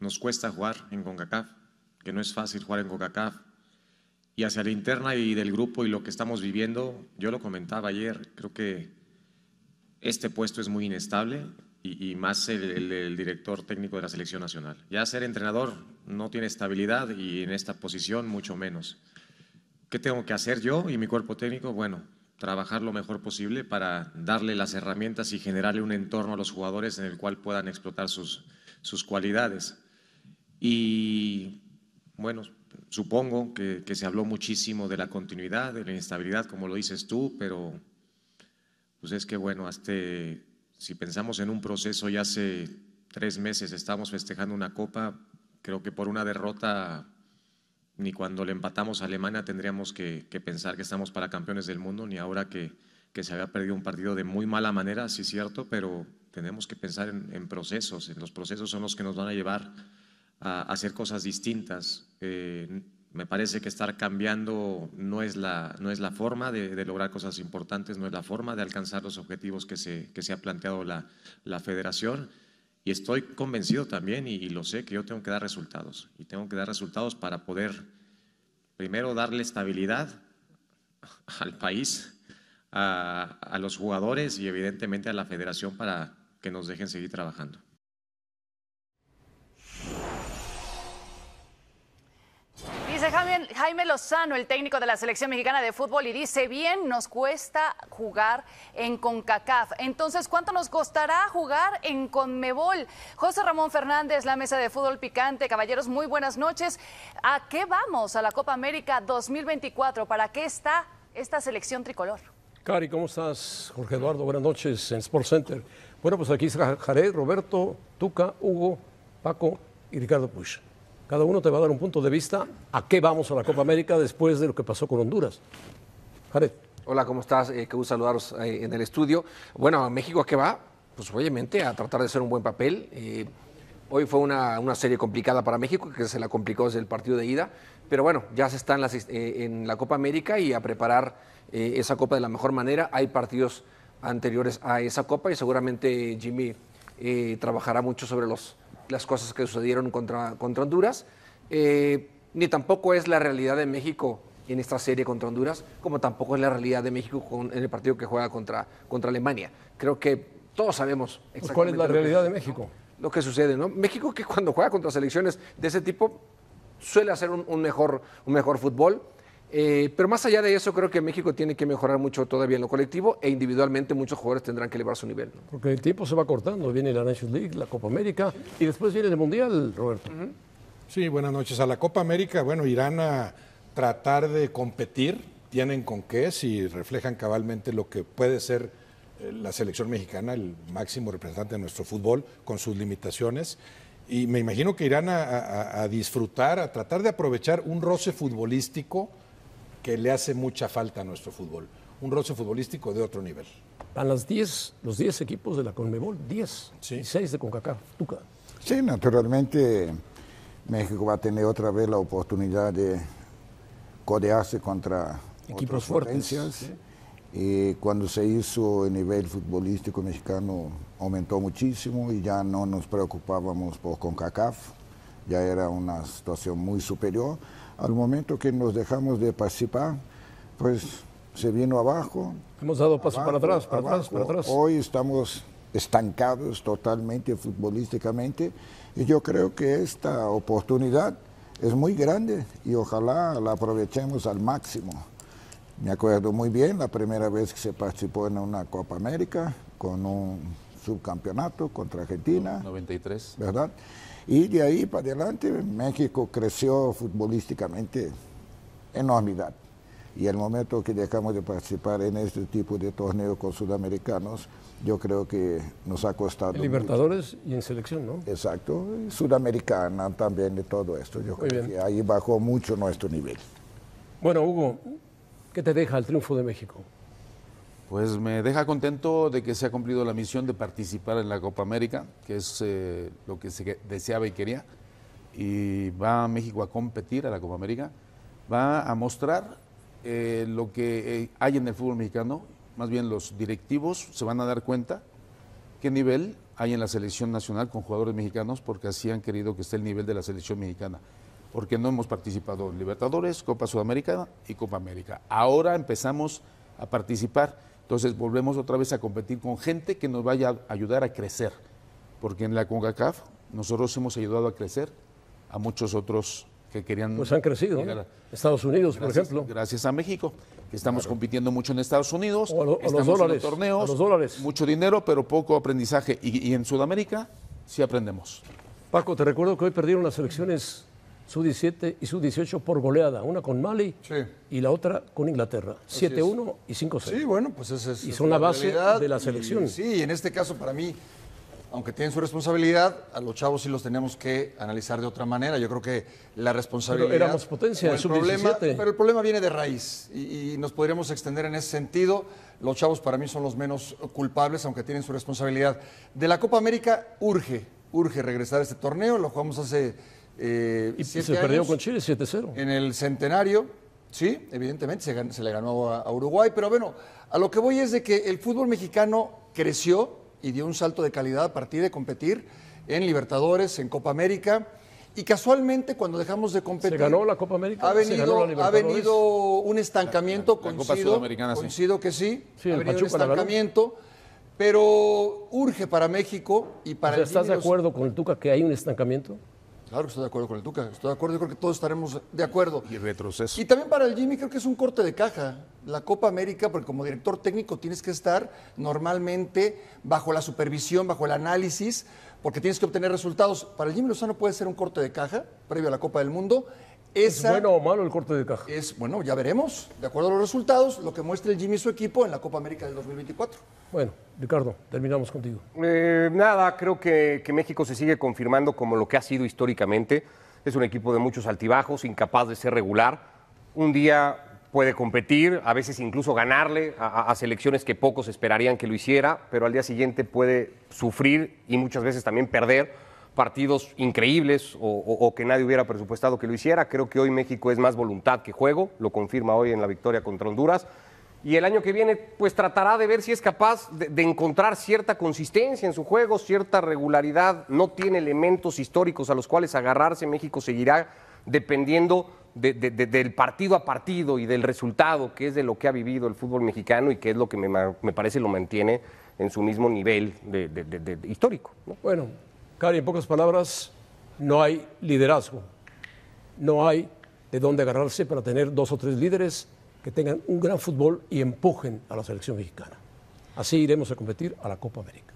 nos cuesta jugar en CONCACAF, que no es fácil jugar en CONCACAF. Y hacia la interna y del grupo y lo que estamos viviendo, yo lo comentaba ayer, creo que este puesto es muy inestable y, más el, el, director técnico de la selección nacional. Ya ser entrenador no tiene estabilidad y en esta posición mucho menos. ¿Qué tengo que hacer yo y mi cuerpo técnico? Bueno, trabajar lo mejor posible para darle las herramientas y generarle un entorno a los jugadores en el cual puedan explotar sus, sus cualidades. Y bueno, supongo que, que, se habló muchísimo de la continuidad, de la inestabilidad, como lo dices tú, pero pues es que bueno, hasta si pensamos en un proceso ya hace tres meses estamos festejando una copa, creo que por una derrota ni cuando le empatamos a Alemania tendríamos que, pensar que estamos para campeones del mundo, ni ahora que, que, se había perdido un partido de muy mala manera, sí es cierto, pero tenemos que pensar en, procesos, en los procesos son los que nos van a llevar a, hacer cosas distintas. Eh, me parece que estar cambiando no es la, no es la forma de, lograr cosas importantes, no es la forma de alcanzar los objetivos que se, que se ha planteado la, la federación. Y estoy convencido también, y, lo sé, que yo tengo que dar resultados. Y tengo que dar resultados para poder, primero, darle estabilidad al país, a, a los jugadores y evidentemente a la federación para que nos dejen seguir trabajando. Jaime Lozano, el técnico de la selección mexicana de fútbol, y dice, bien, nos cuesta jugar en CONCACAF. Entonces, ¿cuánto nos costará jugar en CONMEBOL? José Ramón Fernández, la mesa de fútbol picante. Caballeros, muy buenas noches. ¿A qué vamos a la Copa América 2024? ¿Para qué está esta selección tricolor? Cari, ¿cómo estás? Jorge Eduardo, buenas noches en Sports Center. Bueno, pues aquí está Jared, Roberto, Tuca, Hugo, Paco y Ricardo Push. Cada uno te va a dar un punto de vista a qué vamos a la Copa América después de lo que pasó con Honduras. Jared. Hola, ¿cómo estás? Eh, qué gusto saludaros eh, en el estudio. Bueno, ¿México a qué va? Pues obviamente a tratar de hacer un buen papel. Eh, hoy fue una, serie complicada para México, que se la complicó desde el partido de ida, pero bueno, ya se está en, en la Copa América y a preparar esa Copa de la mejor manera. Hay partidos anteriores a esa Copa y seguramente Jimmy trabajará mucho sobre los las cosas que sucedieron contra, contra Honduras, eh, ni tampoco es la realidad de México en esta serie contra Honduras, como tampoco es la realidad de México en el partido que juega contra, contra Alemania. Creo que todos sabemos exactamente. ¿Cuál es la realidad de México? Lo que sucede, ¿no? México que cuando juega contra selecciones de ese tipo suele hacer un, mejor, un mejor fútbol. Eh, pero más allá de eso, creo que México tiene que mejorar mucho todavía en lo colectivo e individualmente muchos jugadores tendrán que elevar su nivel. Porque el tiempo se va cortando, viene la Nations League, la Copa América y después viene el Mundial, Roberto. Sí, buenas noches. A la Copa América, bueno, irán a tratar de competir, tienen con qué, si reflejan cabalmente lo que puede ser eh, la selección mexicana, el máximo representante de nuestro fútbol, con sus limitaciones. Y me imagino que irán a disfrutar, a tratar de aprovechar un roce futbolístico que le hace mucha falta a nuestro fútbol. Un roce futbolístico de otro nivel. A las 10, los 10 equipos de la Conmebol, 10, sí. y 6 de CONCACAF. Tuca. Sí, naturalmente México va a tener otra vez la oportunidad de codearse contra equipos fuertes. Y cuando se hizo el nivel futbolístico mexicano aumentó muchísimo y ya no nos preocupábamos por CONCACAF, ya era una situación muy superior al momento que nos dejamos de participar, pues se vino abajo. Hemos dado paso para atrás, para atrás, para atrás. Hoy estamos estancados totalmente futbolísticamente y yo creo que esta oportunidad es muy grande y ojalá la aprovechemos al máximo. Me acuerdo muy bien la primera vez que se participó en una Copa América con un subcampeonato contra Argentina. 93. ¿Verdad? Y de ahí para adelante México creció futbolísticamente enormidad. Y el momento que dejamos de participar en este tipo de torneo con sudamericanos, yo creo que nos ha costado. En Libertadores y en selección, ¿no? Exacto, sudamericana también de todo esto. Yo creo que ahí bajó mucho nuestro nivel. Bueno, Hugo, ¿qué te deja el triunfo de México? Pues me deja contento de que se ha cumplido la misión de participar en la Copa América, que es eh, lo que se deseaba y quería. Y va México a competir a la Copa América, va a mostrar eh, lo que eh, hay en el fútbol mexicano, más bien los directivos se van a dar cuenta qué nivel hay en la selección nacional con jugadores mexicanos porque así han querido que esté el nivel de la selección mexicana. Porque no hemos participado en Libertadores, Copa Sudamericana y Copa América. Ahora empezamos a participar, entonces volvemos otra vez a competir con gente que nos vaya a ayudar a crecer. Porque en la CONCACAF nosotros hemos ayudado a crecer a muchos otros que querían. Pues han crecido. ¿no? Estados Unidos, gracias, por ejemplo. Gracias a México, que estamos compitiendo mucho en Estados Unidos. O a lo- a los estamos en dólares, torneos, a los dólares. mucho dinero, pero poco aprendizaje. Y, y en Sudamérica sí aprendemos. Paco, te recuerdo que hoy perdieron las selecciones Sub-17 y Sub-18 por goleada, una con Mali Sí. y la otra con Inglaterra, 7-1 y 5-6. Sí, bueno, pues esa es. Y son la base de la Y selección. sí, en este caso para mí, aunque tienen su responsabilidad, a los chavos sí los tenemos que analizar de otra manera. Yo creo que la responsabilidad. Pero éramos potencia el sub-17. problema, Pero el problema viene de raíz y, y nos podríamos extender en ese sentido. Los chavos para mí son los menos culpables, aunque tienen su responsabilidad. De la Copa América urge, urge regresar a este torneo. Lo jugamos hace. Eh, Y se perdió con Chile 7-0. en el centenario, sí, evidentemente se, le ganó a, a Uruguay, pero bueno, a lo que voy es de que el fútbol mexicano creció y dio un salto de calidad a partir de competir en Libertadores, en Copa América. Y casualmente cuando dejamos de competir... ¿Se ganó la Copa América? Ha ¿Se ganó venido, la ha venido un estancamiento, La- la Copa coincido, sí. que sí. Sí, ha el venido un estancamiento, pero urge para México y O para sea, el ¿Estás de acuerdo con el Tuca que hay un estancamiento? Claro que estoy de acuerdo con el Tuca, estoy de acuerdo, yo creo que todos estaremos de acuerdo. Y retroceso. Y también para el Jimmy creo que es un corte de caja. La Copa América, porque como director técnico tienes que estar normalmente bajo la supervisión, bajo el análisis, porque tienes que obtener resultados. Para el Jimmy Lozano puede ser un corte de caja previo a la Copa del Mundo. ¿Es bueno o malo el corte de caja? es, bueno, ya veremos, de acuerdo a los resultados, lo que muestre el Jimmy y su equipo en la Copa América del 2024. Bueno, Ricardo, terminamos contigo. Eh, nada, creo que, que México se sigue confirmando como lo que ha sido históricamente. Es un equipo de muchos altibajos, incapaz de ser regular. Un día puede competir, a veces incluso ganarle a, a- a selecciones que pocos esperarían que lo hiciera, pero al día siguiente puede sufrir y muchas veces también perder partidos increíbles o, o- que nadie hubiera presupuestado que lo hiciera. Creo que hoy México es más voluntad que juego, lo confirma hoy en la victoria contra Honduras. Y el año que viene, pues tratará de ver si es capaz de, encontrar cierta consistencia en su juego, cierta regularidad. No tiene elementos históricos a los cuales agarrarse. México seguirá dependiendo de- de- de- del partido a partido y del resultado, que es de lo que ha vivido el fútbol mexicano y que es lo que me, parece lo mantiene en su mismo nivel histórico. ¿no? Bueno, Cari, en pocas palabras, no hay liderazgo. No hay de dónde agarrarse para tener dos o tres líderes que tengan un gran fútbol y empujen a la selección mexicana. Así iremos a competir a la Copa América.